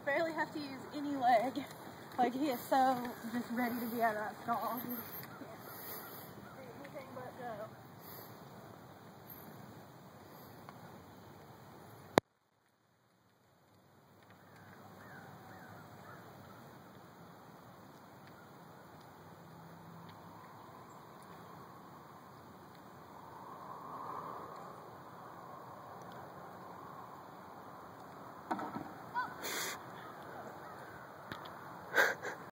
I barely have to use any leg. Like he is so just ready to be out of that stall.